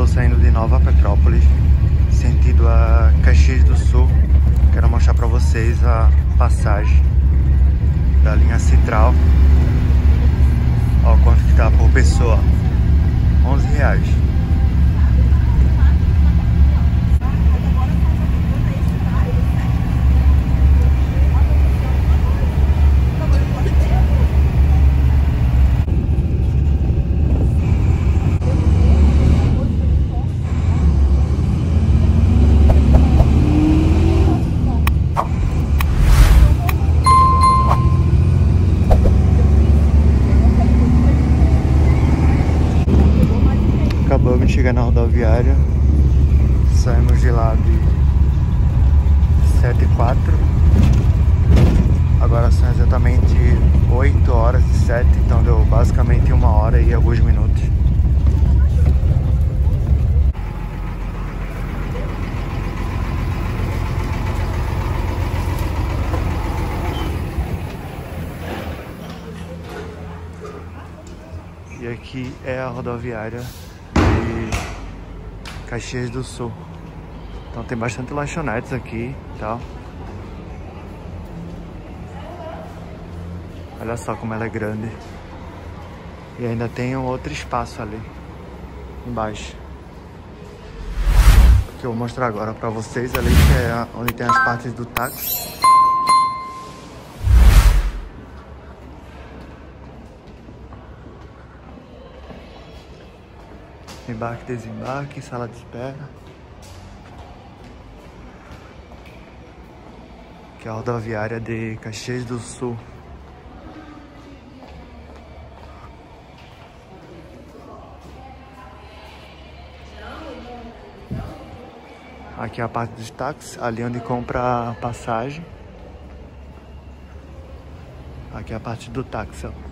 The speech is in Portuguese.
Estou saindo de Nova Petrópolis, sentido a Caxias do Sul. Quero mostrar para vocês a passagem da linha Citral. Ó, quanto que tá por pessoa. 11 reais. Acabamos de chegar na rodoviária. Saímos de lá de 7 e 4. Agora são exatamente 8 horas e 7, então deu basicamente uma hora e alguns minutos. E aqui é a rodoviária Caxias do Sul. Então tem bastante lanchonetes aqui e tal. Olha só como ela é grande. E ainda tem um outro espaço ali embaixo. Que eu vou mostrar agora pra vocês ali, que é onde tem as partes do táxi. Embarque, desembarque, sala de espera. Que é a rodoviária de Caxias do Sul. Aqui é a parte dos táxis, ali onde compra a passagem. Aqui é a parte do táxi, ó.